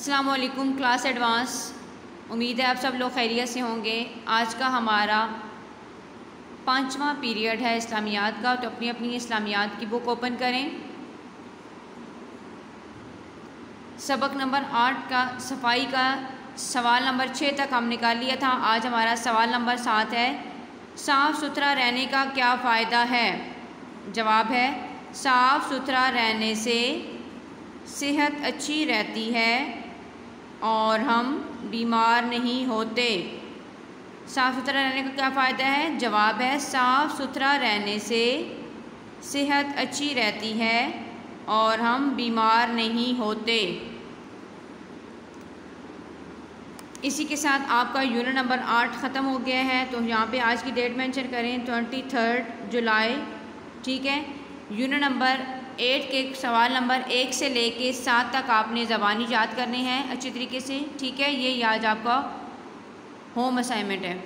अस्सलाम वालेकुम class advance उम्मीद है आप सब लोग खैरियत से होंगे। आज का हमारा पाँचवा पीरियड है इस्लामियात का तो अपनी अपनी इस्लामियात की बुक ओपन करें। सबक नंबर आठ का, सफ़ाई का सवाल नंबर छः तक हम निकाल लिया था। आज हमारा सवाल नंबर सात है, साफ़ सुथरा रहने का क्या फ़ायदा है? जवाब है, साफ़ सुथरा रहने से सेहत अच्छी रहती है। और हम बीमार नहीं होते। साफ़ सुथरा रहने का क्या फ़ायदा है? जवाब है, साफ़ सुथरा रहने से सेहत अच्छी रहती है और हम बीमार नहीं होते। इसी के साथ आपका यूनिट नंबर आठ ख़त्म हो गया है तो यहाँ पे आज की डेट मेंशन करें ट्वेंटी थर्ड जुलाई, ठीक है? यूनिट नंबर एट के सवाल नंबर एक से ले कर सात तक आपने ज़बानी याद करने हैं अच्छी तरीके से, ठीक है? ये याद आपका होम असाइनमेंट है।